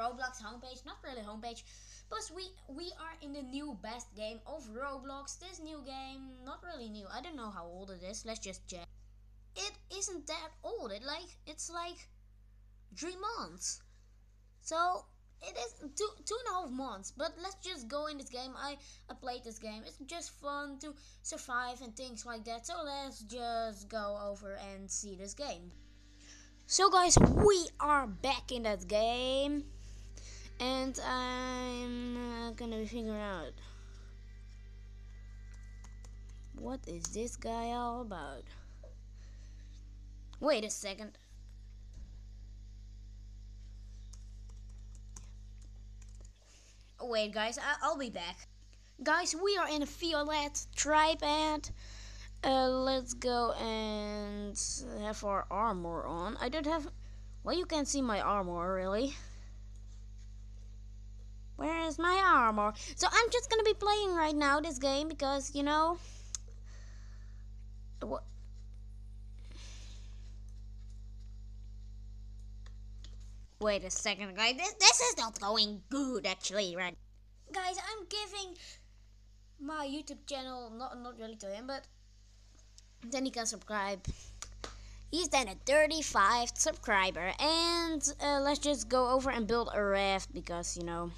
Roblox homepage. Not really homepage, but we we are in the new best game of Roblox. This new game, not really new. I don't know how old it is. Let's just check. It isn't that old. It like it's like three months. So it is two two and a half months. But let's just go in this game. I I played this game. It's just fun to survive and things like that. So let's just go over and see this game. So guys, we are back in that game, and I'm uh, gonna figure out what is this guy all about. Wait a second. Wait, guys, I I'll be back. Guys, we are in a violet tripod. Uh, let's go and have our armor on. I don't have... Well, you can't see my armor, really. Where is my armor? So I'm just gonna be playing right now this game because, you know... What? Wait a second, guys. This, this is not going good, actually, right? Guys, I'm giving my YouTube channel, not, not really to him, but then he can subscribe. He's then a 35 subscriber. And uh, let's just go over and build a raft because, you know.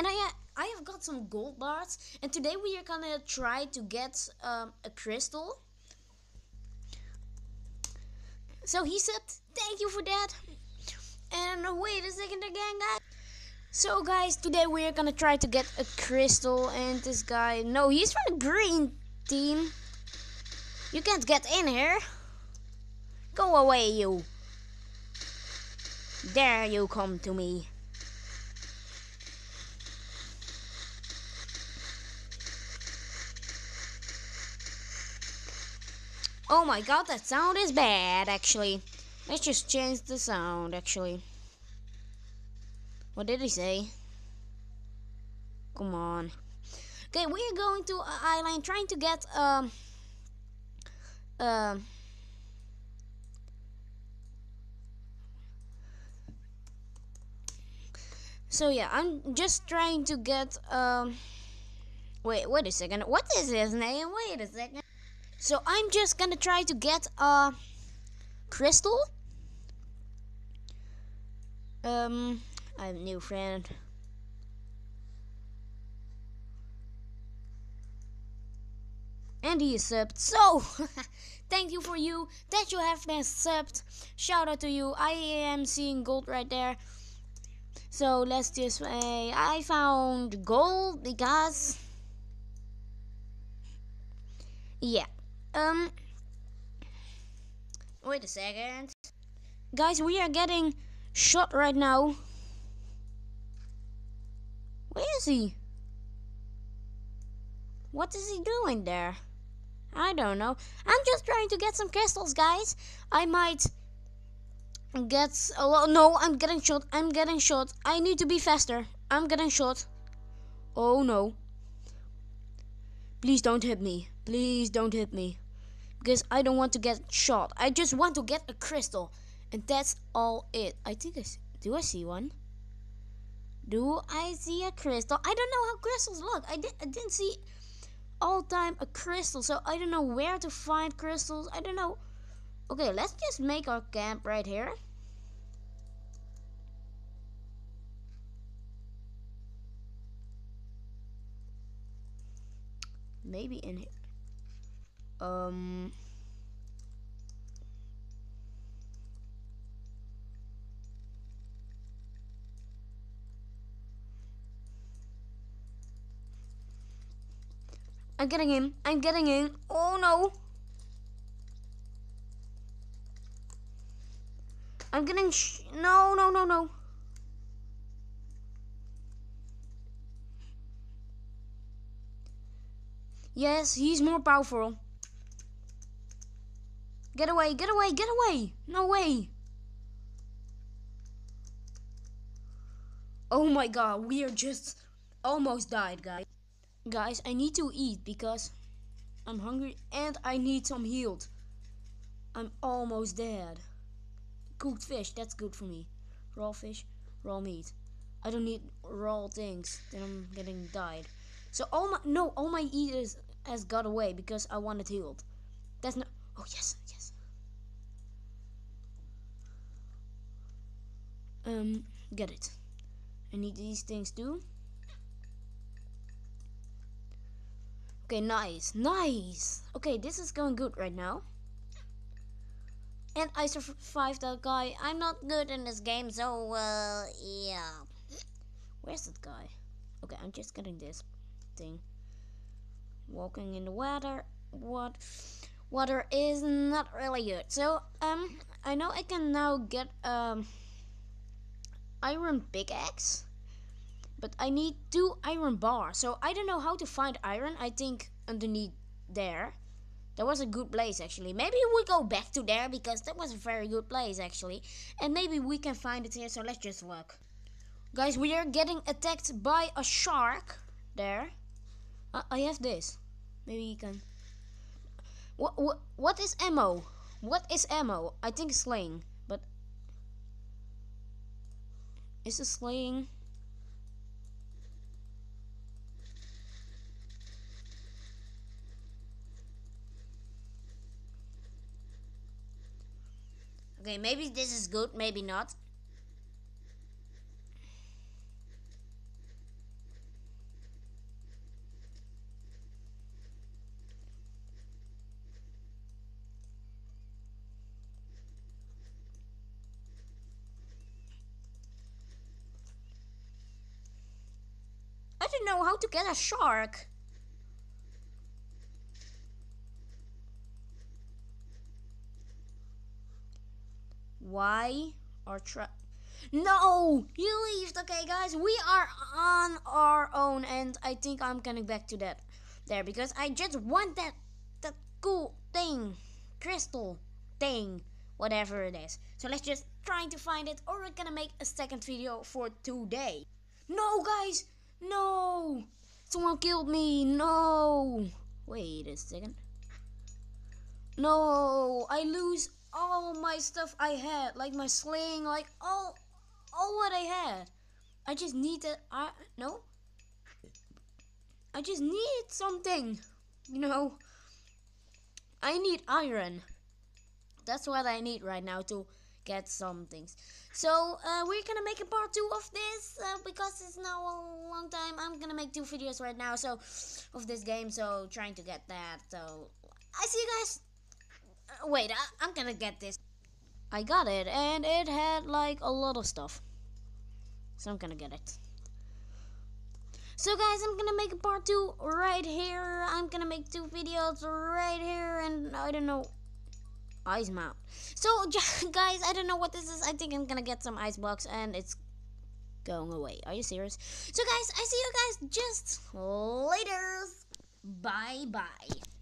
And I, uh, I have got some gold bars. And today we are gonna try to get um, a crystal. So he said, thank you for that. And wait a second again, guys. So guys, today we are gonna try to get a crystal and this guy, no, he's from the green team. You can't get in here. Go away, you. There you come to me. Oh my god, that sound is bad, actually. Let's just change the sound, actually. What did he say? Come on. Okay, we are going to an island trying to get um um So yeah, I'm just trying to get um wait, wait a second. What is his name? Wait a second. So I'm just gonna try to get a crystal. Um I have a new friend. And he is subbed. So, thank you for you that you have been subbed. Shout out to you. I am seeing gold right there. So let's just say I found gold because yeah. Um. Wait a second, guys. We are getting shot right now. Where is he? What is he doing there? I don't know. I'm just trying to get some crystals, guys. I might get a lot. No, I'm getting shot. I'm getting shot. I need to be faster. I'm getting shot. Oh no. Please don't hit me. Please don't hit me. Because I don't want to get shot. I just want to get a crystal. And that's all it. I think I see, do I see one? Do I see a crystal? I don't know how crystals look. I, did, I didn't see all time a crystal. So I don't know where to find crystals. I don't know. Okay, let's just make our camp right here. Maybe in here. Um... I'm getting him. I'm getting him. Oh no. I'm getting no, no, no, no. Yes, he's more powerful. Get away, get away, get away. No way. Oh my god, we are just almost died, guys. Guys, I need to eat because I'm hungry and I need some healed. I'm almost dead. cooked fish. That's good for me. Raw fish, raw meat. I don't need raw things. Then I'm getting died. So all my no, all my eaters has got away because I wanted healed. That's not. Oh yes, yes. Um, get it. I need these things too. Okay, nice, nice. Okay, this is going good right now. And I survived that guy. I'm not good in this game, so, uh, yeah. Where's that guy? Okay, I'm just getting this thing. Walking in the water. What? Water is not really good. So, um, I know I can now get, um, iron pickaxe. But I need two iron bars. So, I don't know how to find iron. I think underneath there. That was a good place actually. Maybe we go back to there because that was a very good place actually. And maybe we can find it here. So, let's just look. Guys, we are getting attacked by a shark there. Uh, I have this. Maybe you can. What, what what is ammo? What is ammo? I think slaying, is it slaying? Okay, maybe this is good, maybe not. don't know how to get a shark. Why are tra- No! You leave. Okay, guys, we are on our own, and I think I'm coming back to that there because I just want that that cool thing, crystal thing, whatever it is. So let's just try to find it, or we're gonna make a second video for today. No, guys, no! Someone killed me! No! Wait a second. No! I lose all my stuff I had. Like my sling, like all, all what I had. I just need that. I, no? I just need something. You know? I need iron. That's what I need right now to get some things. So uh, we're gonna make a part two of this uh, because it's now a long time. I'm gonna make two videos right now, so of this game. So trying to get that. So I see you guys. Uh, wait, I, I'm gonna get this. I got it, and it had like a lot of stuff. So I'm gonna get it. So guys, I'm gonna make a part two right here. I'm gonna make two videos right here, and I don't know ice mount. So, guys, I don't know what this is. I think I'm gonna get some ice blocks and it's going away. Are you serious? So, guys, I see you guys just later. Bye bye.